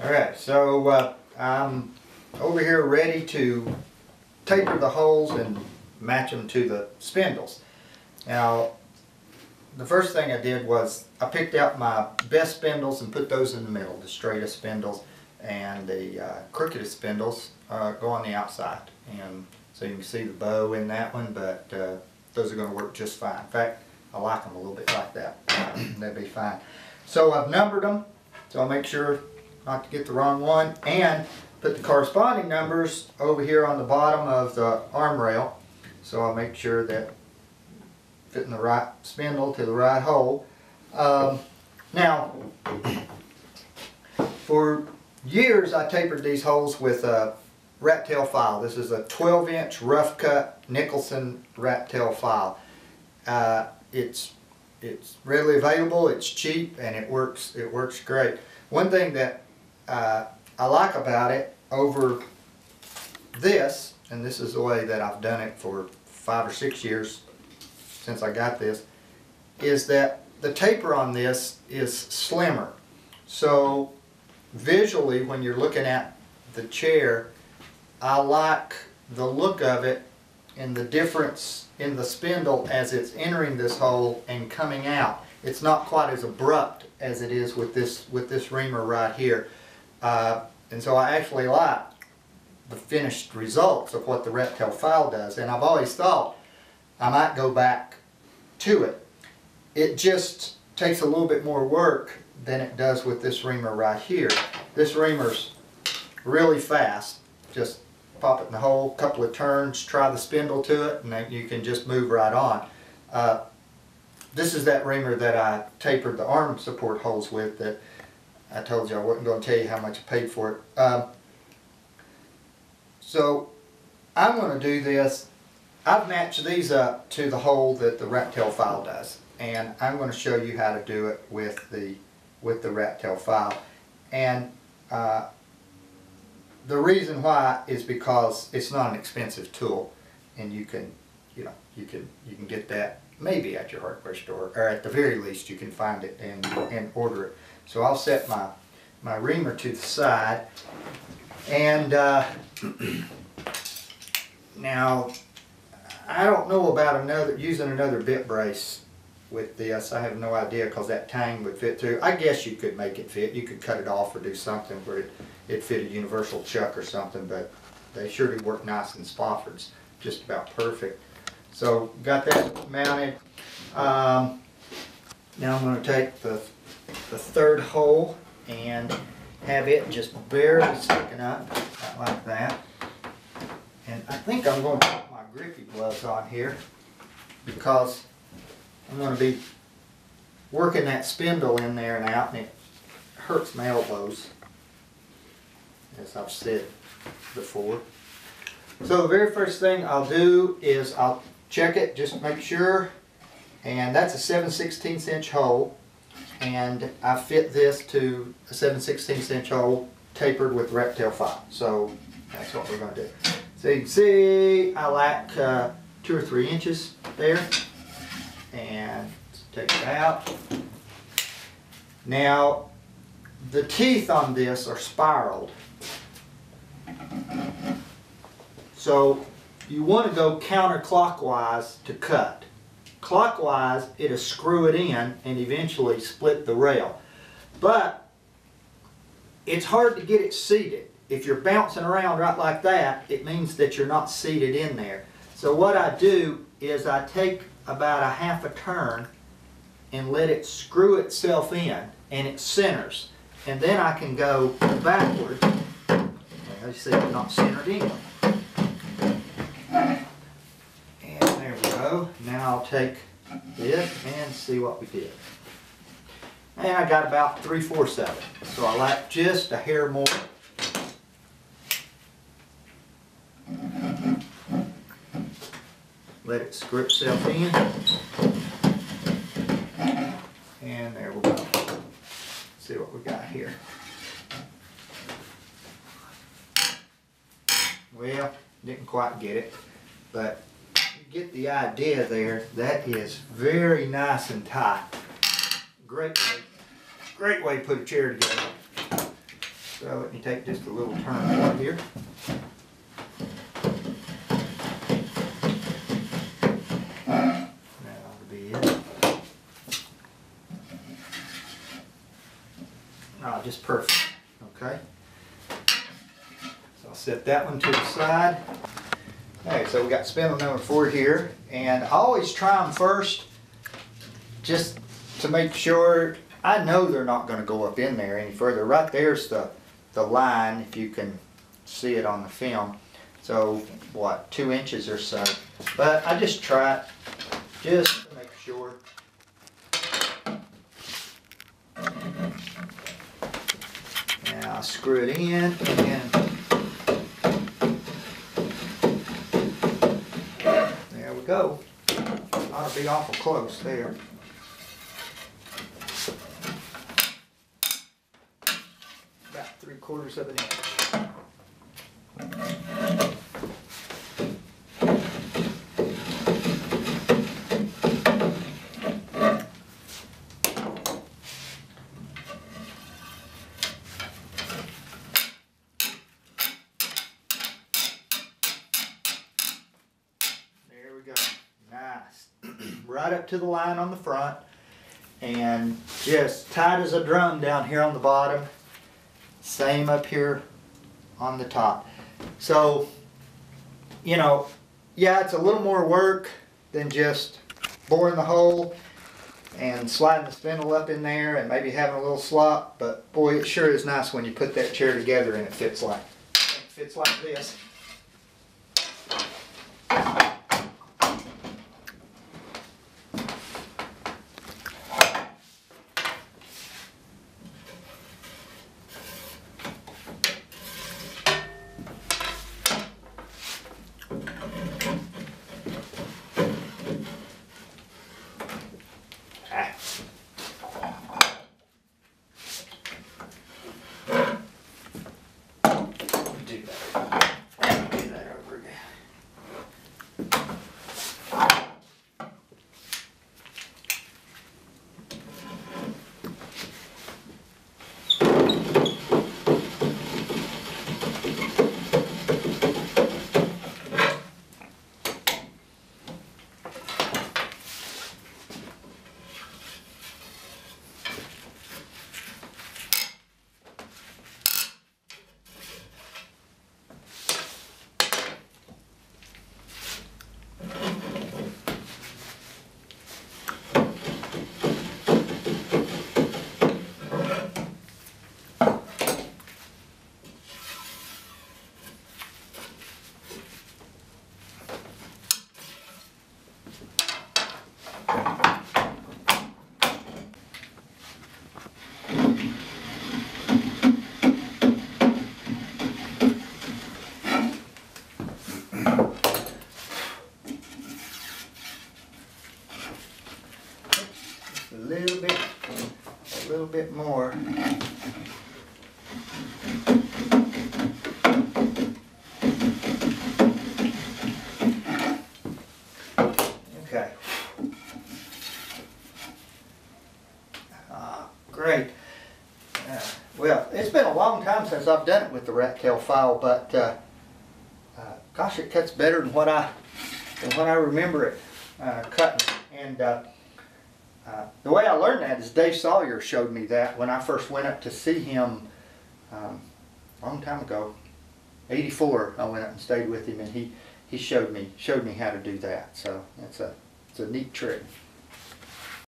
All right, so uh, I'm over here ready to taper the holes and match them to the spindles. Now, the first thing I did was I picked out my best spindles and put those in the middle, the straightest spindles, and the uh, crookedest spindles uh, go on the outside. And so you can see the bow in that one, but uh, those are going to work just fine. In fact, I like them a little bit like that. They'll be fine. So I've numbered them, so I'll make sure not to get the wrong one, and put the corresponding numbers over here on the bottom of the arm rail. So I'll make sure that fitting the right spindle to the right hole. Um, now, for years I tapered these holes with a rat tail file. This is a 12 inch rough cut Nicholson rat tail file. Uh, it's it's readily available, it's cheap, and it works it works great. One thing that uh, I like about it over this, and this is the way that I've done it for five or six years since I got this, is that the taper on this is slimmer. So visually, when you're looking at the chair, I like the look of it and the difference in the spindle as it's entering this hole and coming out. It's not quite as abrupt as it is with this with this reamer right here. Uh, and so I actually like the finished results of what the tail file does. And I've always thought I might go back to it. It just takes a little bit more work than it does with this reamer right here. This reamer's really fast. Just pop it in the hole, couple of turns, try the spindle to it, and then you can just move right on. Uh, this is that reamer that I tapered the arm support holes with that I told you I wasn't going to tell you how much I paid for it. Um, so I'm going to do this. I've matched these up to the hole that the rat tail file does. And I'm going to show you how to do it with the with the rat tail file. And uh, the reason why is because it's not an expensive tool and you can you know you can you can get that maybe at your hardware store or at the very least you can find it and, and order it. So I'll set my my reamer to the side and uh, now I don't know about another using another bit brace with this. I have no idea because that tang would fit through. I guess you could make it fit. You could cut it off or do something where it, it fit a universal chuck or something, but they sure do work nice in Spofford's. Just about perfect. So got that mounted. Um, now I'm going to take the, the third hole and have it just barely sticking up like that. And I think I'm going to put my grippy gloves on here because I'm going to be working that spindle in there and out and it hurts my elbows as I've said before. So the very first thing I'll do is I'll check it, just make sure, and that's a 7 16 inch hole, and I fit this to a 7 16 inch hole tapered with rat tail file. So that's what we're going to do. So you can see I lack uh, two or three inches there, and take it out. Now the teeth on this are spiraled. So you want to go counterclockwise to cut. Clockwise, it'll screw it in and eventually split the rail. But it's hard to get it seated. If you're bouncing around right like that, it means that you're not seated in there. So what I do is I take about a half a turn and let it screw itself in and it centers. And then I can go backward. You see, it's not centered in. And there we go. Now I'll take this and see what we did. And I got about three-fourths of it. So I like just a hair more. Let it screw itself in. And there we go. See what we got here. Well, didn't quite get it, but you get the idea there. That is very nice and tight. Great way, great way to put a chair together. So let me take just a little turn more here. Ah, just perfect, okay? Set that one to the side. Okay, so we got spindle number four here, and I always try them first, just to make sure, I know they're not gonna go up in there any further. Right there's the, the line, if you can see it on the film. So, what, two inches or so. But I just try it, just to make sure. Now I screw it in and then there we go. Ought to be awful close there. About three quarters of an inch. There we go. Nice. Right up to the line on the front. And just tight as a drum down here on the bottom. Same up here on the top. So, you know, yeah, it's a little more work than just boring the hole and sliding the spindle up in there and maybe having a little slop. But boy, it sure is nice when you put that chair together and it fits like, it fits like this. Time since I've done it with the rat tail file, but, uh, uh, gosh, it cuts better than what I, than what I remember it, uh, cutting. And, uh, uh, the way I learned that is Dave Sawyer showed me that when I first went up to see him um, a long time ago. 84, I went up and stayed with him, and he, he showed me showed me how to do that. So it's a it's a neat trick.